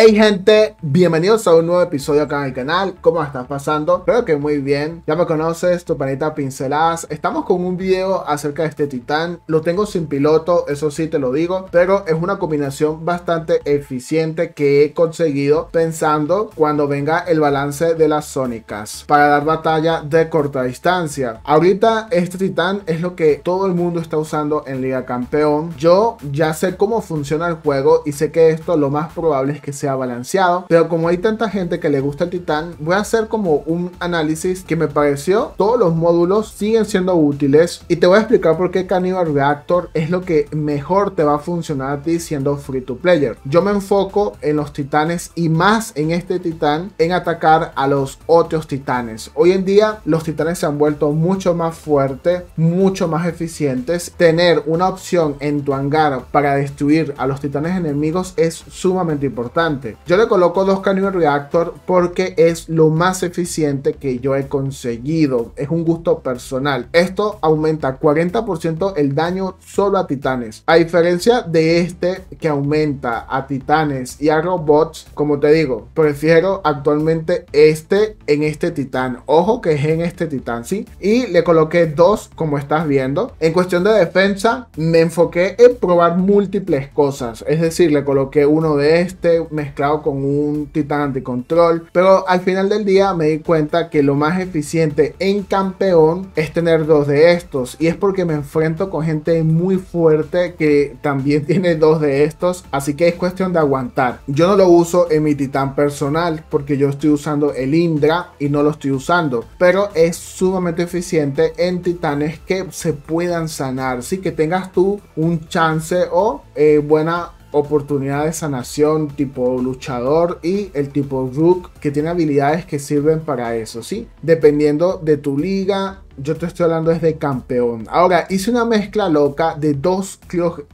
Hey gente, bienvenidos a un nuevo episodio acá en el canal. ¿Cómo estás pasando? Espero que muy bien. Ya me conoces, tu panita pinceladas. Estamos con un video acerca de este titán. Lo tengo sin piloto, eso sí te lo digo. Pero es una combinación bastante eficiente que he conseguido pensando cuando venga el balance de las sónicas. Para dar batalla de corta distancia. Ahorita este titán es lo que todo el mundo está usando en Liga Campeón. Yo ya sé cómo funciona el juego y sé que esto lo más probable es que sea balanceado. Pero como hay tanta gente que le gusta el Titán, voy a hacer como un análisis que me pareció. Todos los módulos siguen siendo útiles y te voy a explicar por qué Cannibal Reactor es lo que mejor te va a funcionar a ti siendo free to player. Yo me enfoco en los titanes y más en este titán en atacar a los otros titanes. Hoy en día los titanes se han vuelto mucho más fuertes, mucho más eficientes. Tener una opción en tu hangar para destruir a los titanes enemigos es sumamente importante. Yo le coloco dos Cannibal Reactor porque es lo más eficiente que yo he conseguido. Es un gusto personal. Esto aumenta 40% el daño solo a titanes. A diferencia de este que aumenta a titanes y a robots, como te digo, prefiero actualmente este en este titán. Ojo que es en este titán, ¿sí? Y le coloqué dos, como estás viendo. En cuestión de defensa, me enfoqué en probar múltiples cosas. Es decir, le coloqué uno de este, mezclado con un titán anticontrol. Pero al final del día me di cuenta que lo más eficiente en campeón es tener dos de estos. Y es porque me enfrento con gente muy fuerte que también tiene dos de estos. Así que es cuestión de aguantar. Yo no lo uso en mi titán personal porque yo estoy usando el Indra y no lo estoy usando. Pero es sumamente eficiente en titanes que se puedan sanar. Sí, que tengas tú un chance o eh, buena oportunidad de sanación tipo luchador y el tipo rook que tiene habilidades que sirven para eso, ¿sí? Dependiendo de tu liga, yo te estoy hablando desde campeón. Ahora, hice una mezcla loca de dos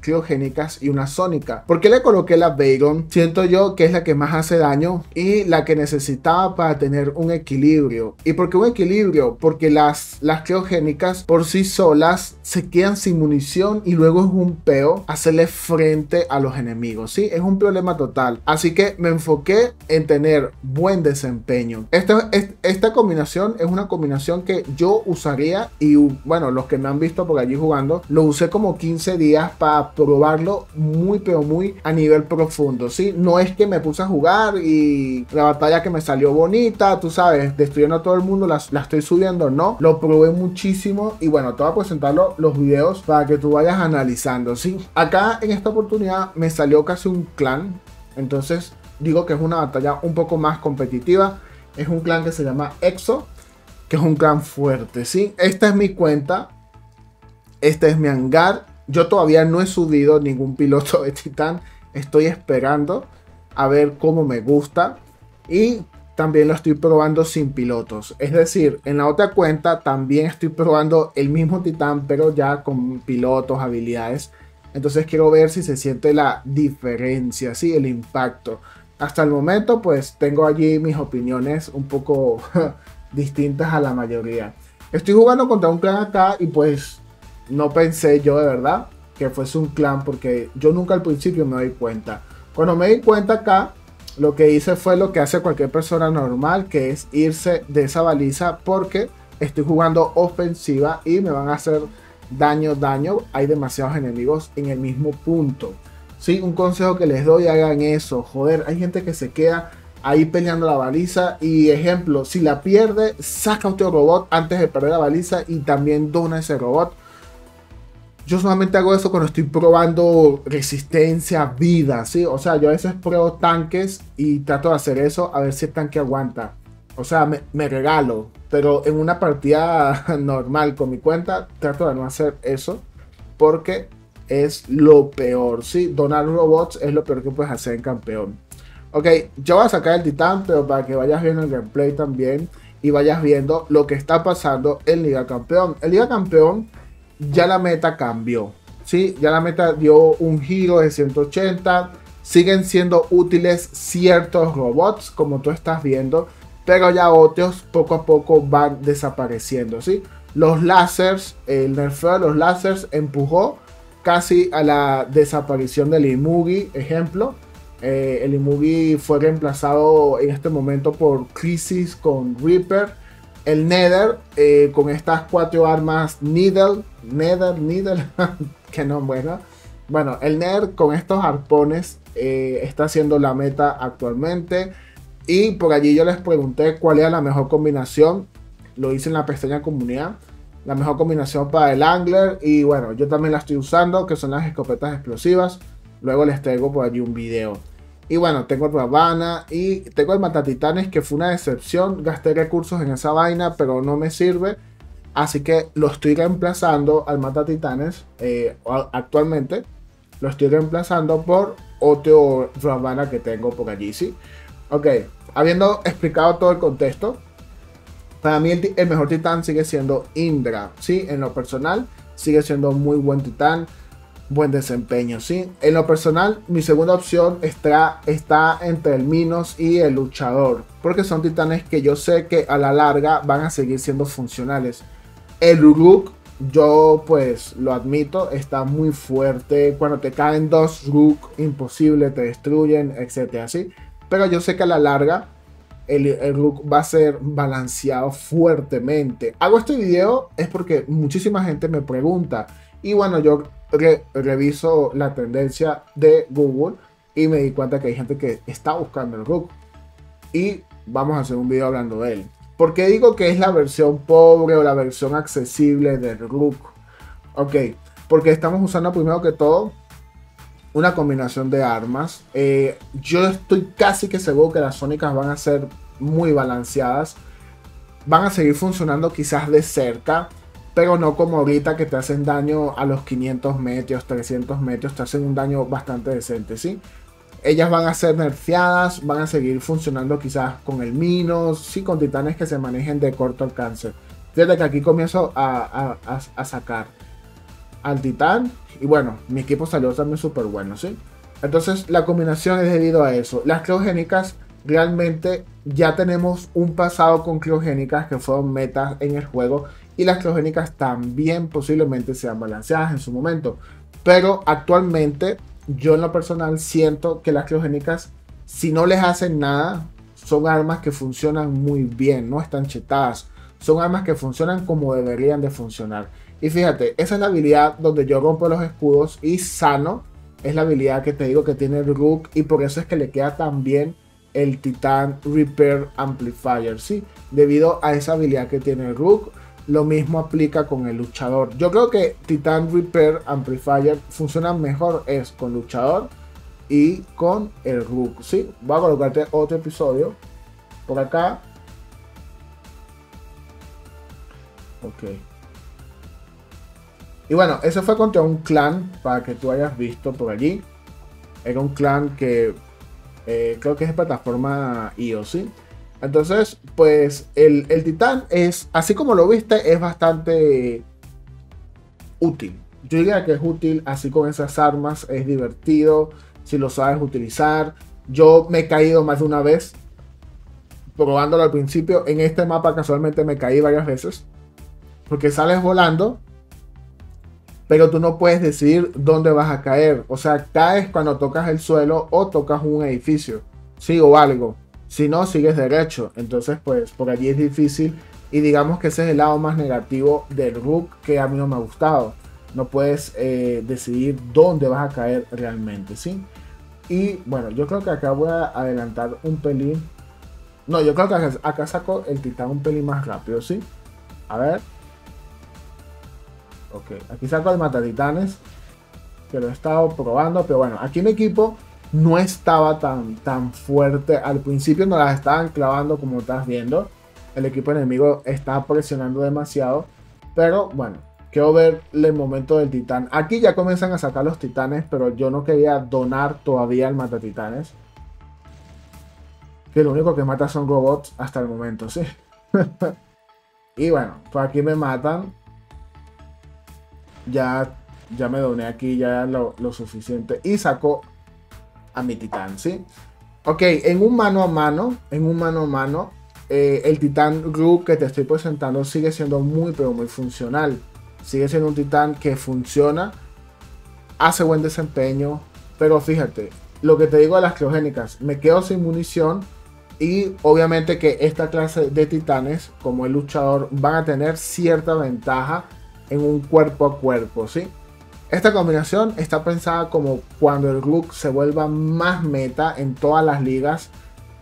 criogénicas y una sónica. ¿Por qué le coloqué la Bagon? Siento yo que es la que más hace daño y la que necesitaba para tener un equilibrio. ¿Y por qué un equilibrio? Porque las, las criogénicas por sí solas se quedan sin munición y luego es un peo hacerle frente a los enemigos. Sí, es un problema total. Así que me enfoqué en tener buen desempeño. Esta, esta combinación es una combinación que yo usaría y bueno, los que me han visto por allí jugando, lo usé como 15 días para probarlo muy pero muy a nivel profundo, ¿sí? No es que me puse a jugar y la batalla que me salió bonita, tú sabes, destruyendo a todo el mundo, la, la estoy subiendo, no, lo probé muchísimo y bueno, te voy a presentar los videos para que tú vayas analizando, ¿sí? Acá en esta oportunidad me salió casi un clan, entonces digo que es una batalla un poco más competitiva. Es un clan que se llama EXO que es un clan fuerte, ¿sí? Esta es mi cuenta, este es mi hangar. Yo todavía no he subido ningún piloto de Titán, estoy esperando a ver cómo me gusta y también lo estoy probando sin pilotos. Es decir, en la otra cuenta también estoy probando el mismo Titán, pero ya con pilotos, habilidades. Entonces quiero ver si se siente la diferencia, ¿sí? el impacto. Hasta el momento, pues tengo allí mis opiniones un poco distintas a la mayoría. Estoy jugando contra un clan acá y pues no pensé yo de verdad que fuese un clan porque yo nunca al principio me doy cuenta. Cuando me di cuenta acá, lo que hice fue lo que hace cualquier persona normal, que es irse de esa baliza porque estoy jugando ofensiva y me van a hacer daño, daño. Hay demasiados enemigos en el mismo punto. Sí, un consejo que les doy, hagan eso. Joder, hay gente que se queda ahí peleando la baliza. Y ejemplo, si la pierde, saca otro robot antes de perder la baliza y también dona ese robot. Yo solamente hago eso cuando estoy probando resistencia, vida, ¿sí? O sea, yo a veces pruebo tanques y trato de hacer eso a ver si el tanque aguanta. O sea, me, me regalo. Pero en una partida normal con mi cuenta, trato de no hacer eso. Porque es lo peor, ¿sí? Donar robots es lo peor que puedes hacer en campeón. Ok, yo voy a sacar el titán, pero para que vayas viendo el gameplay también y vayas viendo lo que está pasando en Liga Campeón. En Liga Campeón ya la meta cambió, ¿sí? Ya la meta dio un giro de 180. Siguen siendo útiles ciertos robots, como tú estás viendo, pero ya otros poco a poco van desapareciendo, ¿sí? Los láseres, el nerfeo de los láseres empujó casi a la desaparición del Imugi, ejemplo Eh, el Imugi fue reemplazado en este momento por Crisis con Reaper. El Nether eh, con estas cuatro armas Needle, Nether, Needle, que no bueno. Bueno, el Nether con estos arpones eh, está siendo la meta actualmente. Y por allí yo les pregunté cuál era la mejor combinación. Lo hice en la pestaña comunidad. La mejor combinación para el Angler. Y bueno, yo también la estoy usando, que son las escopetas explosivas. Luego les traigo por allí un video. Y bueno, tengo Ravana y tengo el Matatitanes, que fue una decepción. Gasté recursos en esa vaina, pero no me sirve. Así que lo estoy reemplazando al Matatitanes eh, actualmente. Lo estoy reemplazando por otro Ravana que tengo por allí, ¿sí? Ok, habiendo explicado todo el contexto, para mí el, mejor titán sigue siendo Indra, ¿sí? En lo personal, sigue siendo muy buen titán, buen desempeño, ¿sí? En lo personal, mi segunda opción está, está entre el Minos y el Luchador, porque son titanes que yo sé que a la larga van a seguir siendo funcionales. El Uruk, yo pues lo admito, está muy fuerte. Cuando te caen dos Rook, imposible, te destruyen, etcétera, ¿sí? Pero yo sé que a la larga el, el Rook va a ser balanceado fuertemente. Hago este video es porque muchísima gente me pregunta. Y bueno, yo reviso la tendencia de Google y me di cuenta que hay gente que está buscando el Rook. Y vamos a hacer un video hablando de él. ¿Por qué digo que es la versión pobre o la versión accesible del Rook? Ok, porque estamos usando primero que todo una combinación de armas. Eh, yo estoy casi que seguro que las sónicas van a ser muy balanceadas. Van a seguir funcionando quizás de cerca, pero no como ahorita que te hacen daño a los 500 metros, 300 metros, te hacen un daño bastante decente, ¿sí? Ellas van a ser nerfeadas, van a seguir funcionando quizás con el Minos, sí, con titanes que se manejen de corto alcance. Desde que aquí comienzo a, a, a sacar al titán y bueno, mi equipo salió también súper bueno, ¿sí? Entonces la combinación es debido a eso. Las criogénicas realmente ya tenemos un pasado con criogénicas que fueron metas en el juego y las criogénicas también posiblemente sean balanceadas en su momento. Pero actualmente yo en lo personal siento que las criogénicas si no les hacen nada son armas que funcionan muy bien, no están chetadas. Son armas que funcionan como deberían de funcionar. Y fíjate, esa es la habilidad donde yo rompo los escudos y sano. Es la habilidad que te digo que tiene el Rook y por eso es que le queda tan bien el Titan Repair Amplifier, ¿sí? Debido a esa habilidad que tiene el Rook, lo mismo aplica con el luchador. Yo creo que Titan Repair Amplifier funciona mejor es con luchador y con el Rook, ¿sí? Voy a colocarte otro episodio por acá. Ok. Y bueno, eso fue contra un clan, para que tú hayas visto por allí. Era un clan que eh, creo que es de plataforma iOS. Entonces, pues el, el, titán es, así como lo viste, es bastante útil. Yo diría que es útil así con esas armas, es divertido si lo sabes utilizar. Yo me he caído más de una vez probándolo al principio. En este mapa casualmente me caí varias veces. Porque sales volando pero tú no puedes decidir dónde vas a caer. O sea, caes cuando tocas el suelo o tocas un edificio, sí, o algo. Si no, sigues derecho. Entonces, pues por allí es difícil. Y digamos que ese es el lado más negativo del Rook que a mí no me ha gustado. No puedes eh, decidir dónde vas a caer realmente, ¿sí? Y bueno, yo creo que acá voy a adelantar un pelín. No, yo creo que acá saco el titán un pelín más rápido, ¿sí? A ver. Ok, aquí saco el Matatitanes, que lo he estado probando, pero bueno, aquí mi equipo no estaba tan, tan fuerte. Al principio no las estaban clavando como estás viendo. El equipo enemigo está presionando demasiado. Pero bueno, quiero ver el momento del titán. Aquí ya comienzan a sacar los titanes, pero yo no quería donar todavía el matatitanes. Que lo único que mata son robots hasta el momento, sí. y bueno, pues aquí me matan ya, ya me doné aquí ya lo, suficiente y saco a mi titán, ¿sí? Ok, en un mano a mano, en un mano a mano, eh, el titán Ru que te estoy presentando sigue siendo muy pero muy funcional. Sigue siendo un titán que funciona, hace buen desempeño, pero fíjate, lo que te digo de las criogénicas, me quedo sin munición y obviamente que esta clase de titanes, como el luchador, van a tener cierta ventaja en un cuerpo a cuerpo, ¿sí? Esta combinación está pensada como cuando el Rook se vuelva más meta en todas las ligas.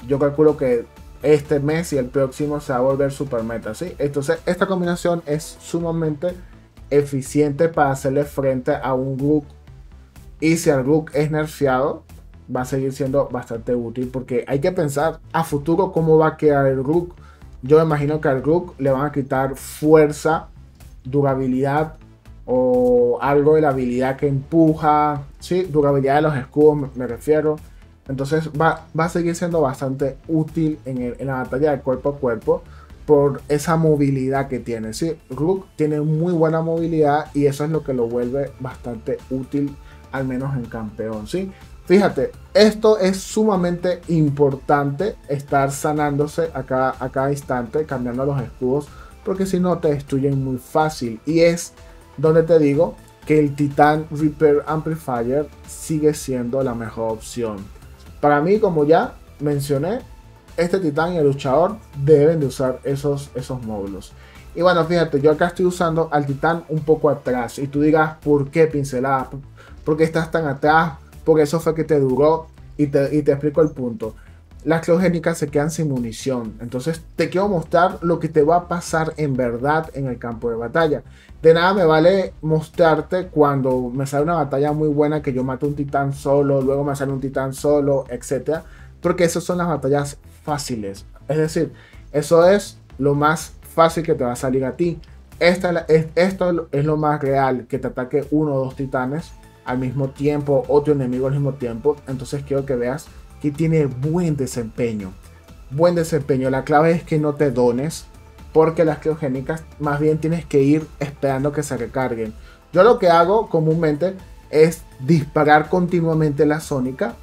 Yo calculo que este mes y el próximo se va a volver super meta, ¿sí? Entonces, esta combinación es sumamente eficiente para hacerle frente a un Rook. Y si el Rook es nerfeado, va a seguir siendo bastante útil porque hay que pensar a futuro cómo va a quedar el Rook. Yo me imagino que al Rook le van a quitar fuerza, durabilidad o algo de la habilidad que empuja, sí, durabilidad de los escudos me, refiero. Entonces va, va, a seguir siendo bastante útil en, en, la batalla de cuerpo a cuerpo por esa movilidad que tiene. Sí, Rook tiene muy buena movilidad y eso es lo que lo vuelve bastante útil, al menos en campeón. ¿sí? Fíjate, esto es sumamente importante estar sanándose a cada, a cada instante, cambiando los escudos, porque si no te destruyen muy fácil. Y es donde te digo que el Titan Repair Amplifier sigue siendo la mejor opción. Para mí, como ya mencioné, este Titán y el luchador deben de usar esos, esos módulos. Y bueno, fíjate, yo acá estoy usando al Titán un poco atrás. Y tú digas, ¿por qué pincelada? ¿Por qué estás tan atrás? Por eso fue que te duró y te, explico el punto. Las criogénicas se quedan sin munición. Entonces te quiero mostrar lo que te va a pasar en verdad en el campo de batalla. De nada me vale mostrarte cuando me sale una batalla muy buena que yo mato un titán solo, luego me sale un titán solo, etc. Porque esas son las batallas fáciles. Es decir, eso es lo más fácil que te va a salir a ti. Esta, esto es lo más real, que te ataque uno o dos titanes al mismo tiempo, otro enemigo al mismo tiempo. Entonces quiero que veas que tiene buen desempeño. Buen desempeño. La clave es que no te dones. Porque las criogénicas más bien tienes que ir esperando que se recarguen. Yo lo que hago comúnmente es disparar continuamente la sónica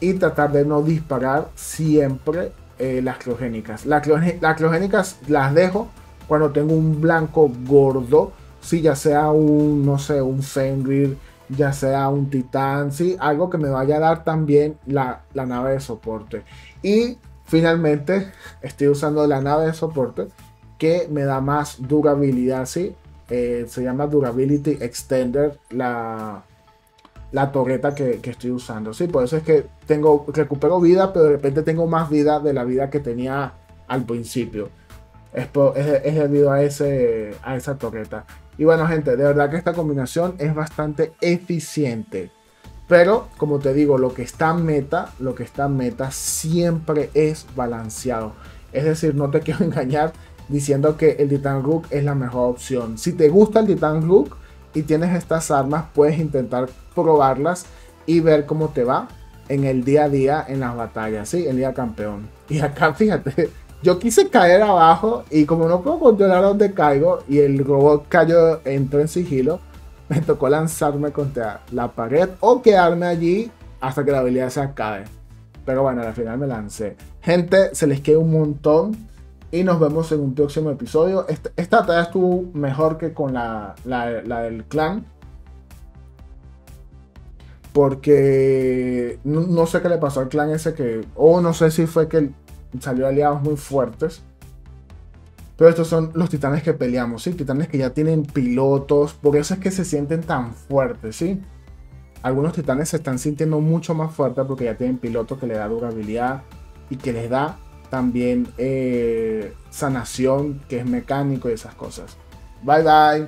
y tratar de no disparar siempre eh, las criogénicas. Las criogénicas las dejo cuando tengo un blanco gordo. Si ya sea un, no sé, un Fenrir, ya sea un titán, sí, algo que me vaya a dar también la, nave de soporte. Y finalmente estoy usando la nave de soporte que me da más durabilidad, sí. Eh, se llama Durability Extender, la, la torreta que, estoy usando. Sí, por eso es que tengo, recupero vida, pero de repente tengo más vida de la vida que tenía al principio. Es, es, debido a, ese, a esa torreta. Y bueno, gente, de verdad que esta combinación es bastante eficiente. Pero, como te digo, lo que está meta, lo que está meta siempre es balanceado. Es decir, no te quiero engañar diciendo que el Titan Rook es la mejor opción. Si te gusta el Titan Rook y tienes estas armas, puedes intentar probarlas y ver cómo te va en el día a día en las batallas, ¿sí? El día campeón. Y acá, fíjate, yo quise caer abajo y como no puedo controlar dónde caigo y el robot cayó, entró en sigilo, me tocó lanzarme contra la pared o quedarme allí hasta que la habilidad se acabe. Pero bueno, al final me lancé. Gente, se les queda un montón y nos vemos en un próximo episodio. Esta, esta batalla estuvo mejor que con la, del clan. Porque no, sé qué le pasó al clan ese que... O no sé si fue que salió aliados muy fuertes. Pero estos son los titanes que peleamos, ¿sí? Titanes que ya tienen pilotos, por eso es que se sienten tan fuertes, ¿sí? Algunos titanes se están sintiendo mucho más fuertes porque ya tienen pilotos que le da durabilidad y que les da también eh, sanación, que es mecánico y esas cosas. Bye bye.